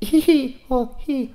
Hee hee, oh hee,